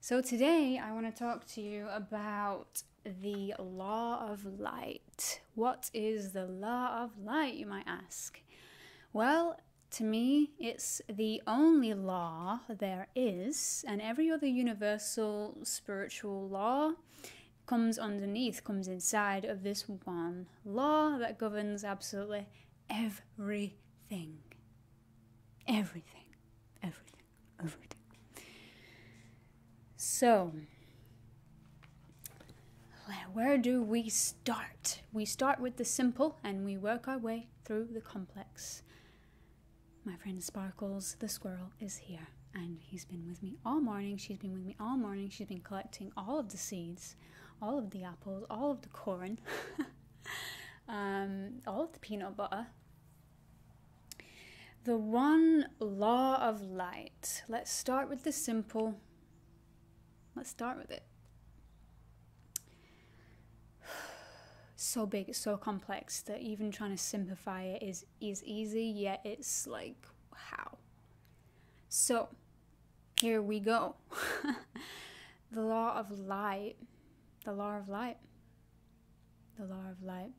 So, today I want to talk to you about the law of light. What is the law of light, you might ask? Well, to me, it's the only law there is, and every other universal spiritual law comes underneath, comes inside of this one law that governs absolutely everything. Everything. Everything. Everything. So, where do we start? We start with the simple and we work our way through the complex. My friend Sparkles the squirrel is here and he's been with me all morning. She's been with me all morning. She's been collecting all of the seeds, all of the apples, all of the corn, um, all of the peanut butter. The one law of light. Let's start with the simple Let's start with it. So big, so complex that even trying to simplify it is is easy, yet it's like how. So, here we go. the law of light. The law of light. The law of light.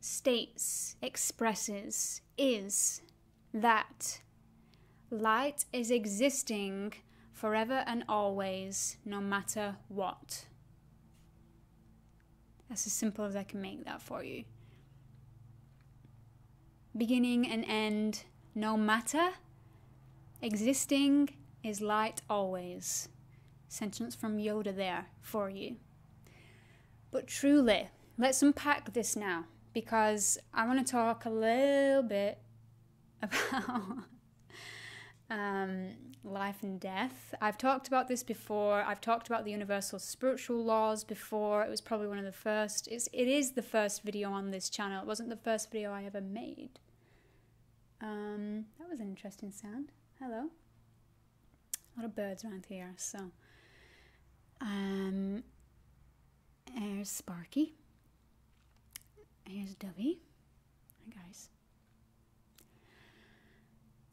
States, expresses, is that Light is existing forever and always, no matter what. That's as simple as I can make that for you. Beginning and end, no matter. Existing is light always. Sentence from Yoda there for you. But truly, let's unpack this now because I want to talk a little bit about um, life and death. I've talked about this before. I've talked about the universal spiritual laws before. It was probably one of the first. It's, it is the first video on this channel. It wasn't the first video I ever made. Um, that was an interesting sound. Hello. A lot of birds around here. So, um, here's Sparky. Here's Dovey. Hi guys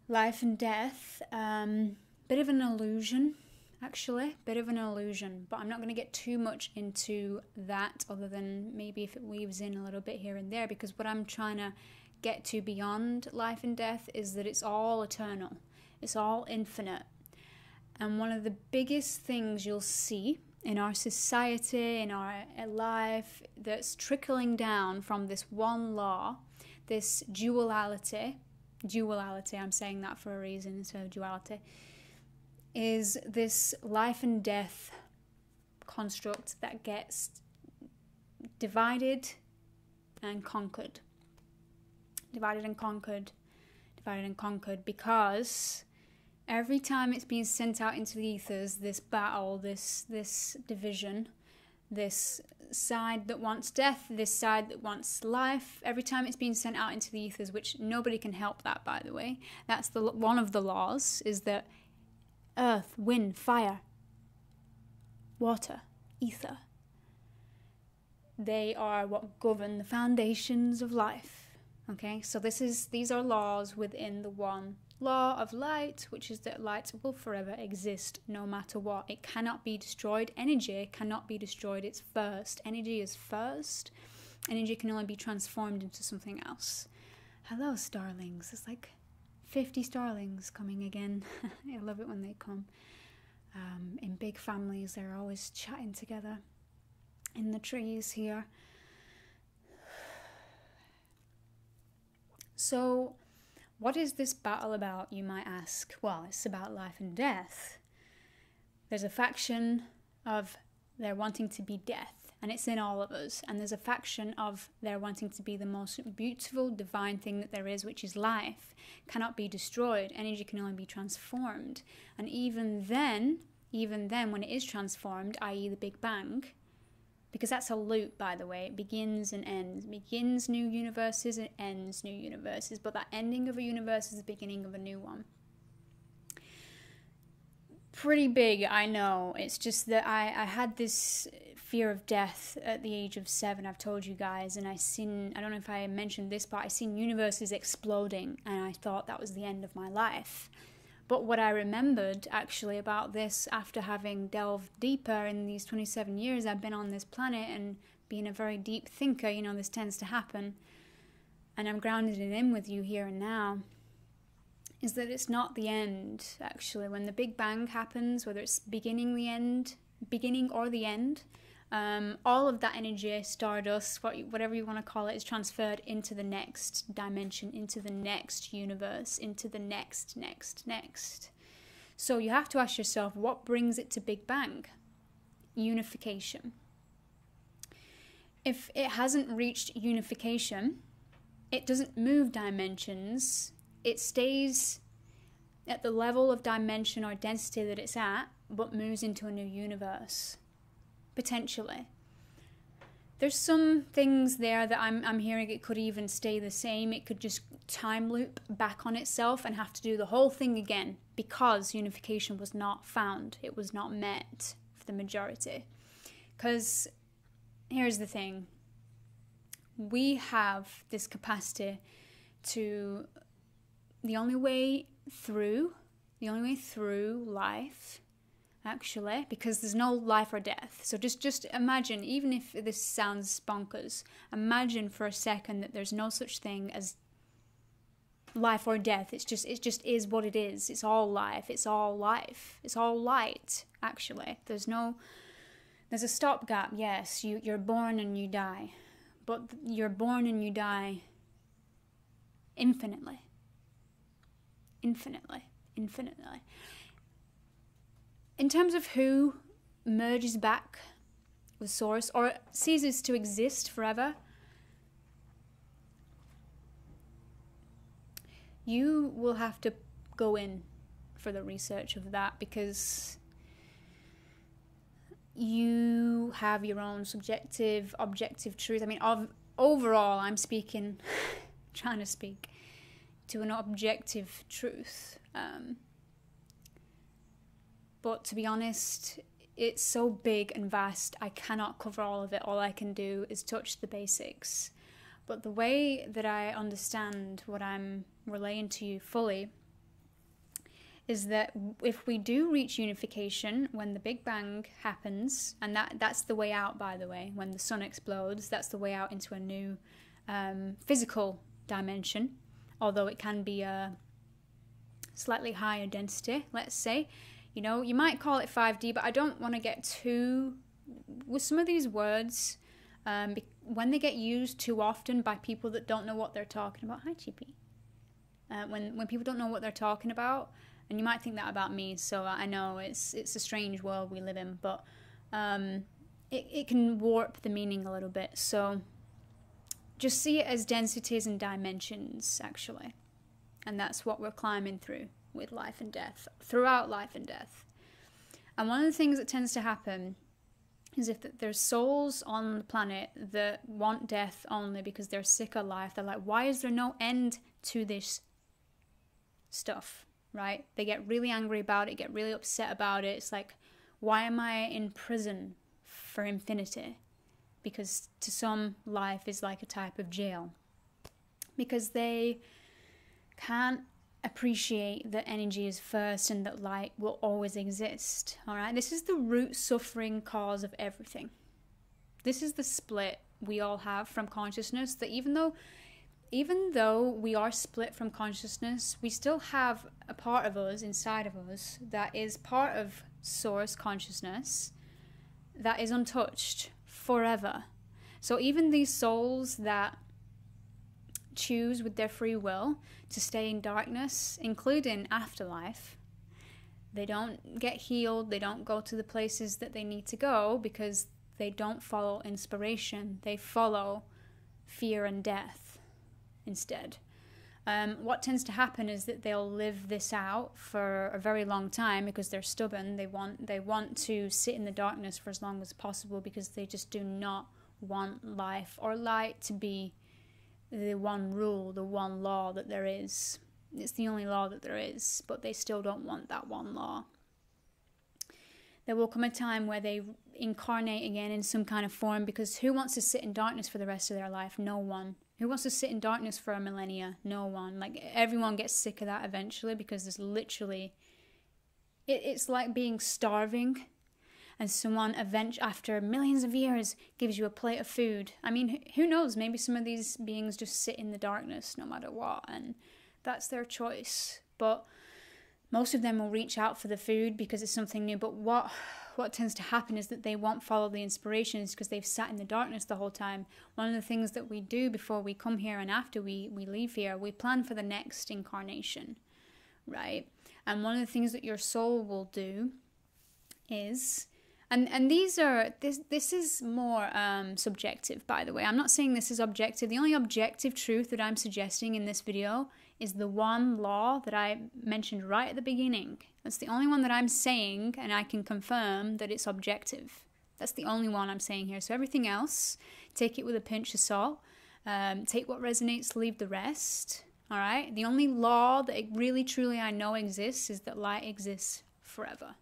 life and death. Um, bit of an illusion, actually, bit of an illusion. But I'm not going to get too much into that, other than maybe if it weaves in a little bit here and there, because what I'm trying to get to beyond life and death is that it's all eternal, it's all infinite. And one of the biggest things you'll see in our society, in our life, that's trickling down from this one law, this duality, duality, I'm saying that for a reason instead of duality, is this life and death construct that gets divided and conquered. Divided and conquered, divided and conquered, because every time it's being sent out into the ethers, this battle, this this division, this side that wants death, this side that wants life. Every time it's being sent out into the ethers, which nobody can help that, by the way. That's the one of the laws is that earth, wind, fire, water, ether. They are what govern the foundations of life. Okay, so this is these are laws within the one law of light, which is that light will forever exist no matter what. It cannot be destroyed. Energy cannot be destroyed. It's first. Energy is first. Energy can only be transformed into something else. Hello, starlings. It's like 50 starlings coming again. I love it when they come. Um, in big families, they're always chatting together in the trees here. So, what is this battle about, you might ask? Well, it's about life and death. There's a faction of they're wanting to be death, and it's in all of us. And there's a faction of they're wanting to be the most beautiful, divine thing that there is, which is life. Cannot be destroyed. Energy can only be transformed. And even then, even then, when it is transformed, i.e., the Big Bang, because that's a loop by the way it begins and ends begins new universes and ends new universes but that ending of a universe is the beginning of a new one pretty big, I know. It's just that I, I had this fear of death at the age of seven, I've told you guys, and I seen, I don't know if I mentioned this, but I seen universes exploding, and I thought that was the end of my life. But what I remembered actually about this after having delved deeper in these 27 years I've been on this planet and being a very deep thinker, you know, this tends to happen, and I'm grounded it in with you here and now, is that it's not the end, actually. When the Big Bang happens, whether it's beginning the end, beginning or the end, um, all of that energy, stardust, what, whatever you want to call it, is transferred into the next dimension, into the next universe, into the next, next, next. So you have to ask yourself what brings it to Big Bang? Unification. If it hasn't reached unification, it doesn't move dimensions, it stays at the level of dimension or density that it's at, but moves into a new universe potentially. There's some things there that I'm, I'm hearing it could even stay the same. It could just time loop back on itself and have to do the whole thing again because unification was not found. It was not met for the majority. Because here's the thing we have this capacity to, the only way through, the only way through life actually because there's no life or death. So just just imagine even if this sounds bonkers imagine for a second that there's no such thing as life or death. It's just it just is what it is. It's all life. It's all life. It's all light actually. There's no there's a stopgap. Yes you you're born and you die. But you're born and you die infinitely. Infinitely. Infinitely in terms of who merges back with Source or ceases to exist forever, you will have to go in for the research of that because you have your own subjective, objective truth. I mean, overall, I'm speaking, trying to speak to an objective truth. Um, but to be honest, it's so big and vast, I cannot cover all of it. All I can do is touch the basics. But the way that I understand what I'm relaying to you fully is that if we do reach unification when the Big Bang happens, and that, that's the way out, by the way, when the sun explodes, that's the way out into a new um, physical dimension, although it can be a slightly higher density, let's say. You know, you might call it 5D, but I don't want to get too. With some of these words, um, when they get used too often by people that don't know what they're talking about. Hi, GP. Uh, when when people don't know what they're talking about, and you might think that about me. So I know it's it's a strange world we live in, but um, it it can warp the meaning a little bit. So just see it as densities and dimensions, actually, and that's what we're climbing through with life and death, throughout life and death. And one of the things that tends to happen is if there's souls on the planet that want death only because they're sick of life, they're like, why is there no end to this stuff? Right? They get really angry about it, get really upset about it. It's like, why am I in prison for infinity? Because to some, life is like a type of jail. Because they can't appreciate that energy is first and that light will always exist. All right, this is the root suffering cause of everything. This is the split we all have from consciousness that even though even though we are split from consciousness, we still have a part of us inside of us that is part of source consciousness that is untouched forever. So even these souls that choose with their free will to stay in darkness, including afterlife. They don't get healed, they don't go to the places that they need to go because they don't follow inspiration, they follow fear and death instead. Um, what tends to happen is that they'll live this out for a very long time because they're stubborn. They want they want to sit in the darkness for as long as possible because they just do not want life or light to be the one rule, the one law that there is. It's the only law that there is, but they still don't want that one law. there will come a time where they incarnate again in some kind of form because who wants to sit in darkness for the rest of their life? No one. Who wants to sit in darkness for a millennia? No one. Like everyone gets sick of that eventually because there's literally it, it's like being starving and someone event after millions of years gives you a plate of food. I mean, who knows? Maybe some of these beings just sit in the darkness no matter what and that's their choice. But most of them will reach out for the food because it's something new but what what tends to happen is that they won't follow the inspirations because they've sat in the darkness the whole time one of the things that we do before we come here and after we we leave here we plan for the next incarnation right and one of the things that your soul will do is and and these are this this is more um, subjective by the way i'm not saying this is objective the only objective truth that i'm suggesting in this video is the one law that I mentioned right at the beginning. That's the only one that I'm saying, and I can confirm that it's objective. That's the only one I'm saying here. So everything else, take it with a pinch of salt. Um, take what resonates, leave the rest. All right. The only law that really truly I know exists is that light exists forever,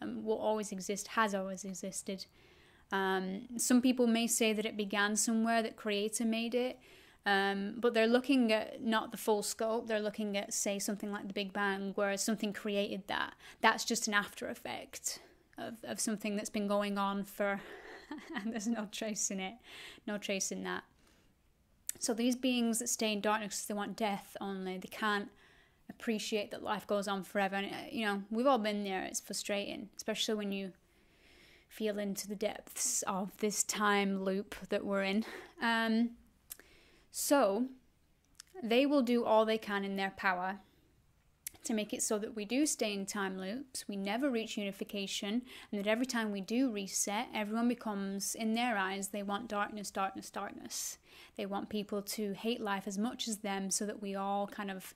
and will always exist, has always existed. Um, some people may say that it began somewhere, that Creator made it. Um, but they're looking at not the full scope. They're looking at, say, something like the Big Bang, whereas something created that. That's just an after effect of, of something that's been going on for, and there's no trace in it, no trace in that. So these beings that stay in darkness, they want death only. They can't appreciate that life goes on forever. And, uh, you know, we've all been there. It's frustrating, especially when you feel into the depths of this time loop that we're in. Um, so, they will do all they can in their power to make it so that we do stay in time loops, we never reach unification, and that every time we do reset, everyone becomes, in their eyes, they want darkness, darkness, darkness. They want people to hate life as much as them so that we all kind of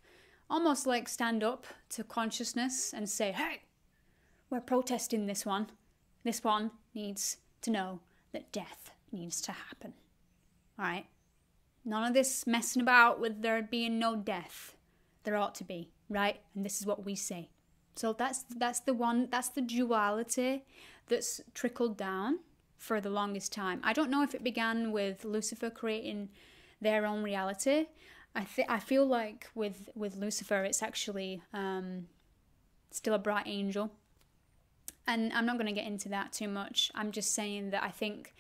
almost like stand up to consciousness and say, hey, we're protesting this one. This one needs to know that death needs to happen. All right? None of this messing about with there being no death. There ought to be, right? And this is what we say. So that's that's the one that's the duality that's trickled down for the longest time. I don't know if it began with Lucifer creating their own reality. I th- I feel like with with Lucifer, it's actually um, still a bright angel, and I'm not going to get into that too much. I'm just saying that I think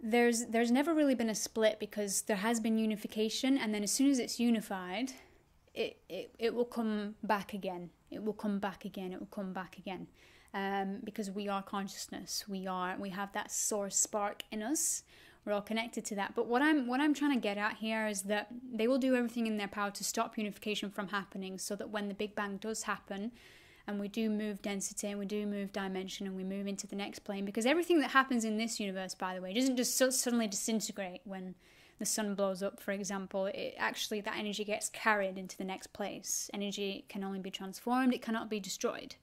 there's there's never really been a split because there has been unification and then as soon as it's unified it, it, it will come back again. It will come back again. It will come back again. Um, because we are consciousness. We are we have that source spark in us we're all connected to that. But what i'm what i'm trying to get at here is that they will do everything in their power to stop unification from happening so that when the big bang does happen and we do move density and we do move dimension and we move into the next plane because everything that happens in this universe by the way doesn't just so suddenly disintegrate when the sun blows up for example. It actually that energy gets carried into the next place. Energy can only be transformed. It cannot be destroyed.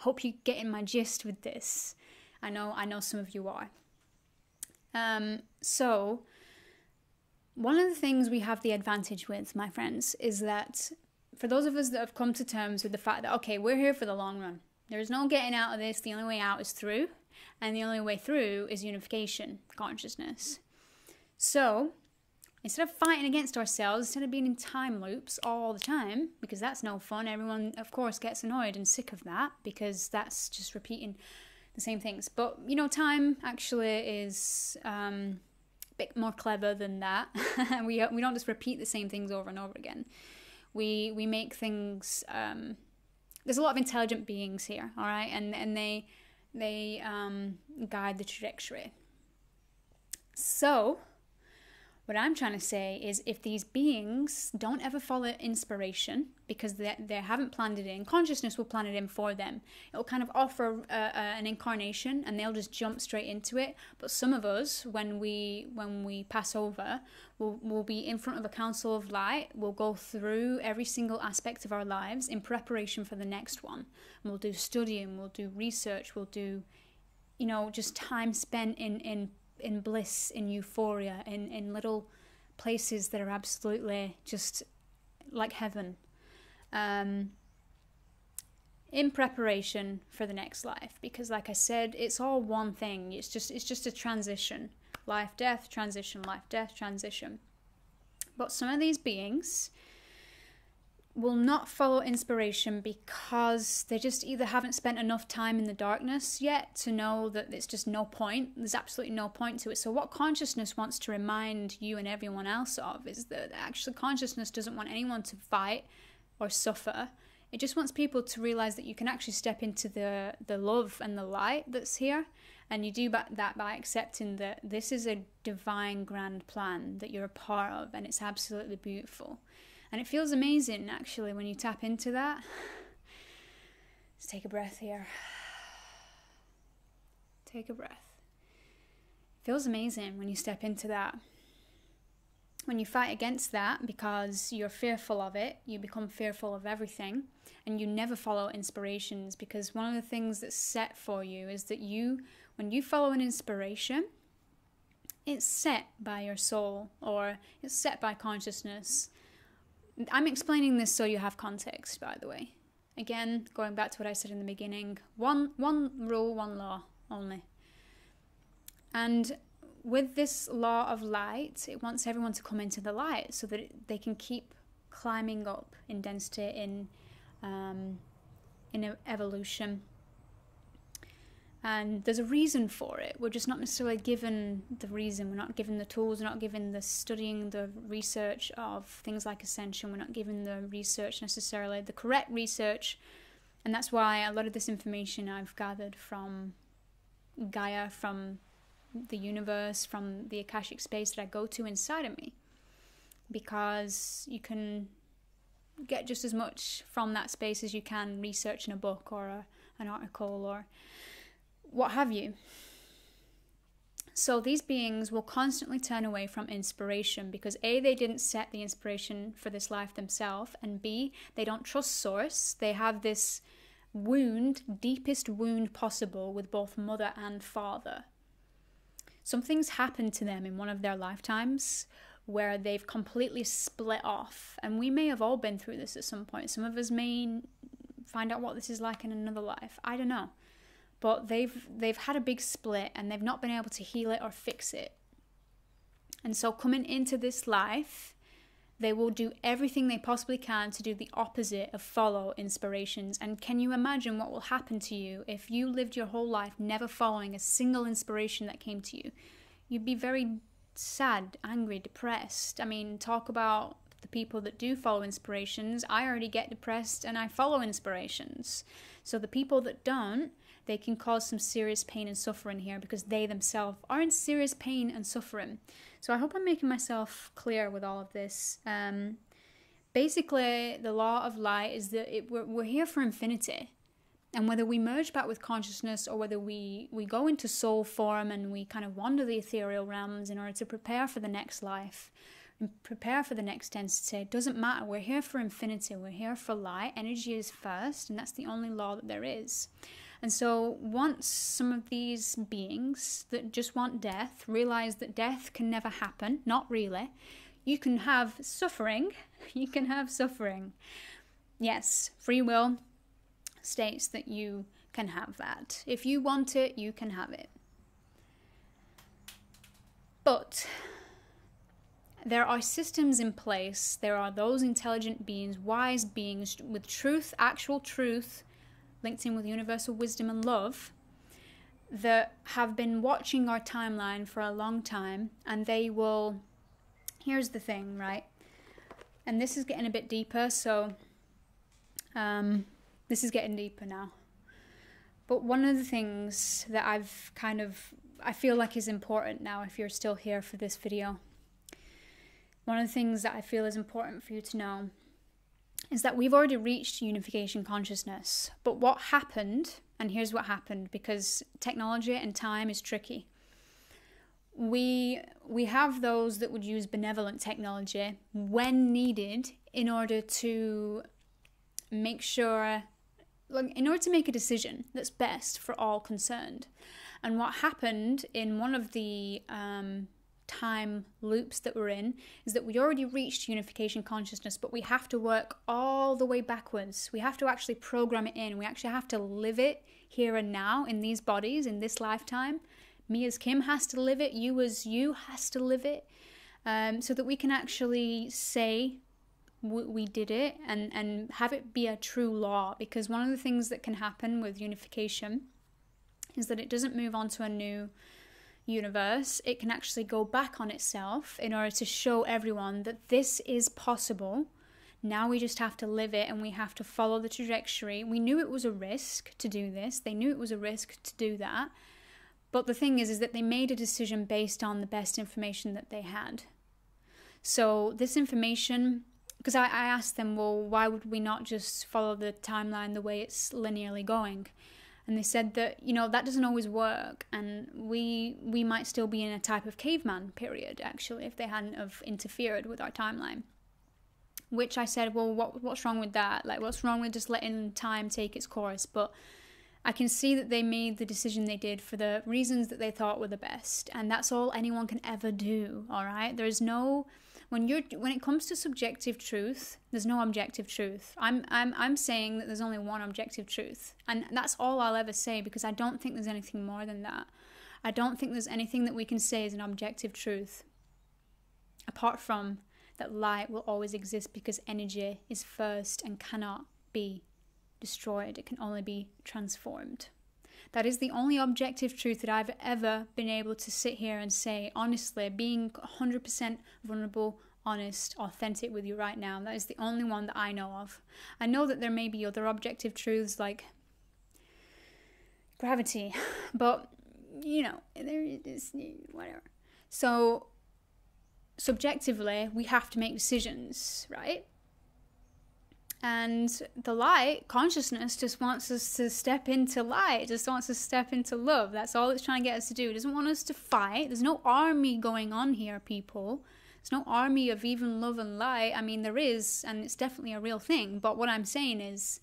Hope you get in my gist with this. I know i know some of you are um, so one of the things we have the advantage with my friends is that for those of us that have come to terms with the fact that, okay, we're here for the long run. There's no getting out of this. The only way out is through. And the only way through is unification, consciousness. So, instead of fighting against ourselves, instead of being in time loops all the time, because that's no fun, everyone, of course, gets annoyed and sick of that because that's just repeating the same things. But, you know, time actually is um, a bit more clever than that. we, we don't just repeat the same things over and over again we we make things um, there's a lot of intelligent beings here all right and and they they um, guide the trajectory so what I'm trying to say is if these beings don't ever follow inspiration because they, they haven't planned it in, consciousness will plan it in for them. It will kind of offer uh, uh, an incarnation and they'll just jump straight into it. But some of us, when we when we pass over, will will be in front of a council of light. We'll go through every single aspect of our lives in preparation for the next one. And we'll do studying, we'll do research, we'll do, you know, just time spent in in in bliss, in euphoria, in, in little places that are absolutely just like heaven. Um, in preparation for the next life because like I said it's all one thing. It's just it's just a transition. Life death transition life death transition. But some of these beings will not follow inspiration because they just either haven't spent enough time in the darkness yet to know that it's just no point. There's absolutely no point to it. So, what consciousness wants to remind you and everyone else of is that actually consciousness doesn't want anyone to fight or suffer. It just wants people to realize that you can actually step into the, the love and the light that's here. And you do that by accepting that this is a divine grand plan that you're a part of, and it's absolutely beautiful. And it feels amazing actually when you tap into that. Let's take a breath here. Take a breath. It feels amazing when you step into that. When you fight against that because you're fearful of it, you become fearful of everything and you never follow inspirations because one of the things that's set for you is that you, when you follow an inspiration, it's set by your soul or it's set by consciousness I'm explaining this so you have context, by the way. Again, going back to what I said in the beginning, one one rule, one law only. And with this law of light, it wants everyone to come into the light so that they can keep climbing up in density in um, in evolution and there's a reason for it. We're just not necessarily given the reason. We're not given the tools. We're not given the studying, the research of things like ascension. We're not given the research necessarily, the correct research, and that's why a lot of this information I've gathered from Gaia, from the universe, from the akashic space that I go to inside of me, because you can get just as much from that space as you can research in a book or a, an article or what have you. So these beings will constantly turn away from inspiration because A, they didn't set the inspiration for this life themselves, and B, they don't trust Source. They have this wound, deepest wound possible with both mother and father. Something's happened to them in one of their lifetimes where they've completely split off. And we may have all been through this at some point. Some of us may find out what this is like in another life. I don't know but they've they've had a big split and they've not been able to heal it or fix it. And so coming into this life, they will do everything they possibly can to do the opposite of follow inspirations. And can you imagine what will happen to you if you lived your whole life never following a single inspiration that came to you? You'd be very sad, angry, depressed. I mean, talk about the people that do follow inspirations. I already get depressed and I follow inspirations. So the people that don't, they can cause some serious pain and suffering here because they themselves are in serious pain and suffering. So I hope I'm making myself clear with all of this. Um, basically, the law of light is that it, we're, we're here for infinity. And whether we merge back with consciousness or whether we, we go into soul form and we kind of wander the ethereal realms in order to prepare for the next life and prepare for the next density, it doesn't matter. We're here for infinity. We're here for light. Energy is first, and that's the only law that there is. And so, once some of these beings that just want death realize that death can never happen, not really, you can have suffering. You can have suffering. Yes, free will states that you can have that. If you want it, you can have it. But there are systems in place, there are those intelligent beings, wise beings with truth, actual truth, linked in with universal wisdom and love that have been watching our timeline for a long time and they will here's the thing right? And this is getting a bit deeper so um, this is getting deeper now. But one of the things that i've kind of i feel like is important now if you're still here for this video one of the things that i feel is important for you to know is that we've already reached unification consciousness. But what happened, and here's what happened because technology and time is tricky. We we have those that would use benevolent technology when needed in order to make sure like in order to make a decision that's best for all concerned. And what happened in one of the um, time loops that we're in is that we already reached unification consciousness, but we have to work all the way backwards. We have to actually program it in. We actually have to live it here and now in these bodies, in this lifetime. Me as Kim has to live it, you as you has to live it, um, so that we can actually say we did it and, and have it be a true law. Because one of the things that can happen with unification is that it doesn't move on to a new universe, it can actually go back on itself in order to show everyone that this is possible. Now we just have to live it and we have to follow the trajectory. We knew it was a risk to do this. They knew it was a risk to do that. But the thing is is that they made a decision based on the best information that they had. So this information because I, I asked them, well, why would we not just follow the timeline the way it's linearly going? And they said that you know that doesn't always work. And we we might still be in a type of caveman period actually if they hadn't have interfered with our timeline. Which i said well what what's wrong with that? Like what's wrong with just letting time take its course? But i can see that they made the decision they did for the reasons that they thought were the best. And that's all anyone can ever do all right? There's no when you're when it comes to subjective truth there's no objective truth. I'm i'm i'm saying that there's only one objective truth and that's all i'll ever say because i don't think there's anything more than that. I don't think there's anything that we can say is an objective truth apart from that light will always exist because energy is first and cannot be destroyed. It can only be transformed that is the only objective truth that I've ever been able to sit here and say, honestly, being 100% vulnerable, honest, authentic with you right now. That is the only one that I know of. I know that there may be other objective truths like gravity, but you know, there is whatever. So, subjectively, we have to make decisions, right? And the light, consciousness, just wants us to step into light, just wants us to step into love. That's all it's trying to get us to do. It doesn't want us to fight. There's no army going on here, people. There's no army of even love and light. I mean, there is, and it's definitely a real thing. But what I'm saying is,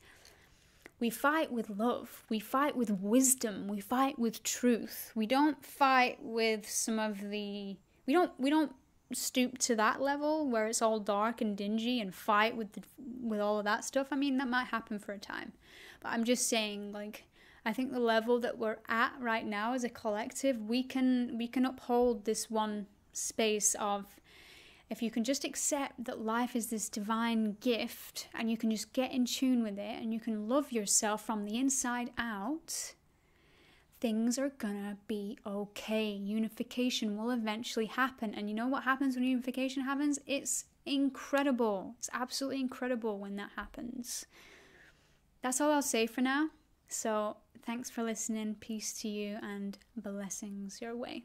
we fight with love. We fight with wisdom. We fight with truth. We don't fight with some of the. We don't. We don't stoop to that level where it's all dark and dingy and fight with the, with all of that stuff. I mean, that might happen for a time. But I'm just saying like I think the level that we're at right now as a collective, we can we can uphold this one space of if you can just accept that life is this divine gift and you can just get in tune with it and you can love yourself from the inside out things are gonna be okay. Unification will eventually happen. And you know what happens when unification happens? It's incredible. It's absolutely incredible when that happens. That's all I'll say for now. So, thanks for listening. Peace to you and blessings your way.